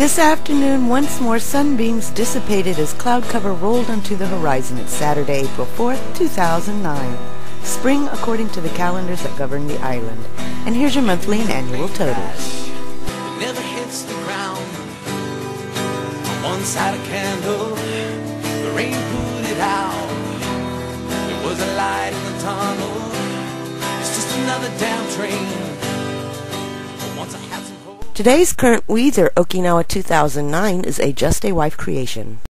This afternoon, once more sunbeams dissipated as cloud cover rolled onto the horizon. It's Saturday, April 4th, 2009. Spring according to the calendars that govern the island. And here's your monthly and annual totals. It never hits the ground. On one side a candle, the rain put it out. There was a light in the tunnel. It's just another damn train. Today's current weather, Okinawa 2009, is a Just a Wife creation.